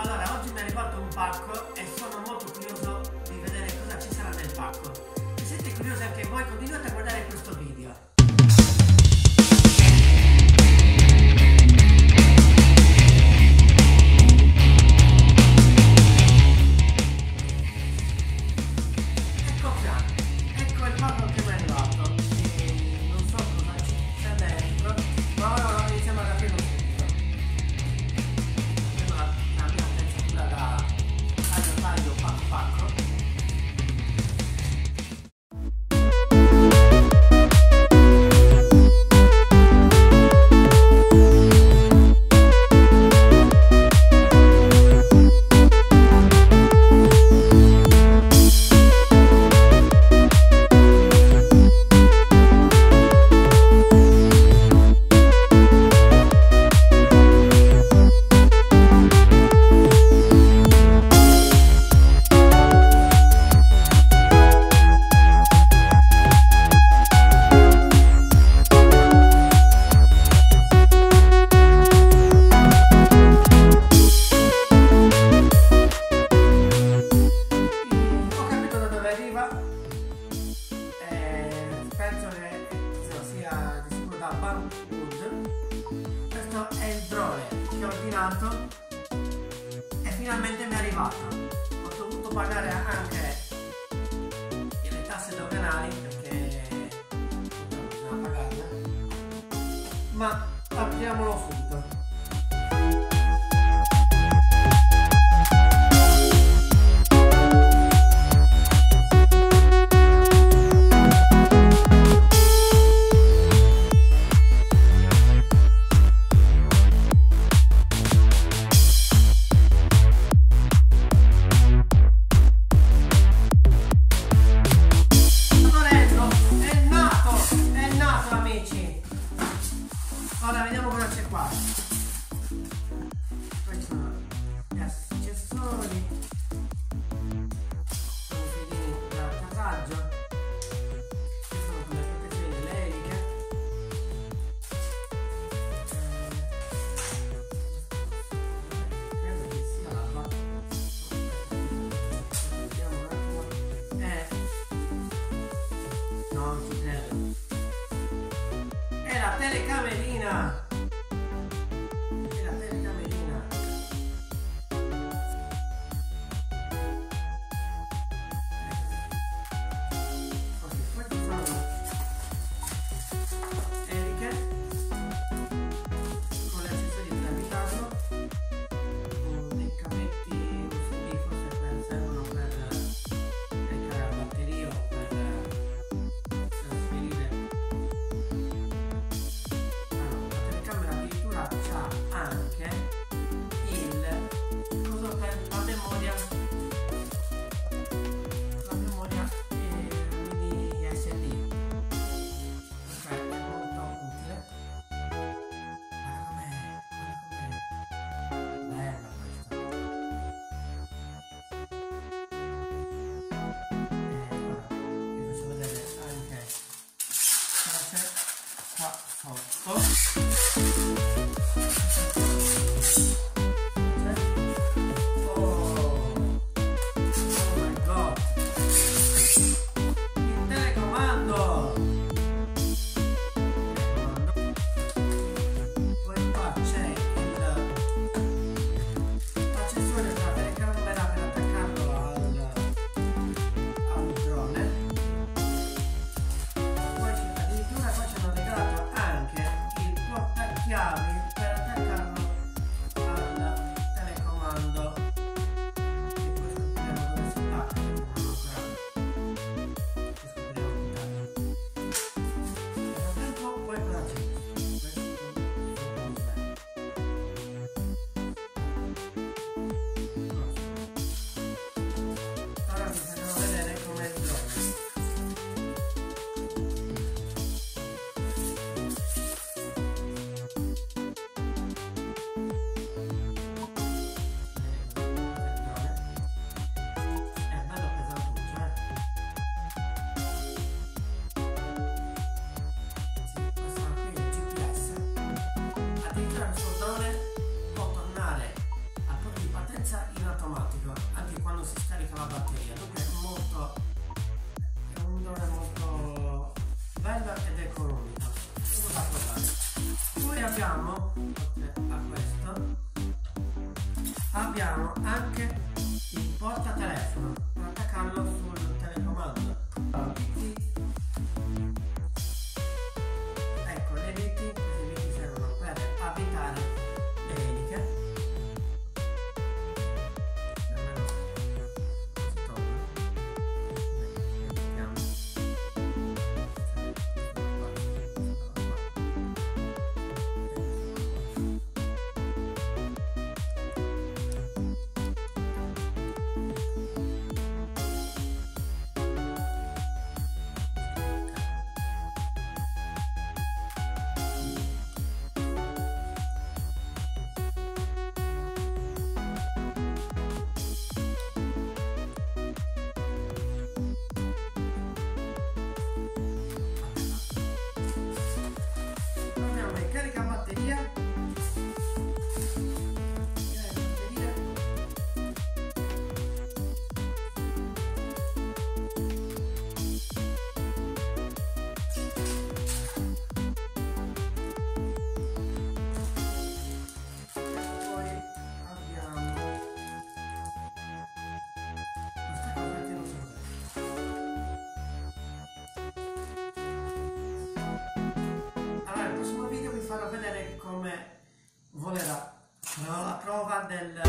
Allora, oggi mi è arrivato un pacco e sono molto curioso di vedere cosa ci sarà nel pacco. Se siete curiosi anche voi, continuate a guardare questo video. Da Banggood. Questo è il drone che ho ordinato e finalmente mi è arrivato. Ho dovuto pagare anche le tasse doganali perché purtroppo bisogna pagarle. Ma apriamolo subito. È la abbiamo oltre a questo abbiamo anche il portatelefono per del,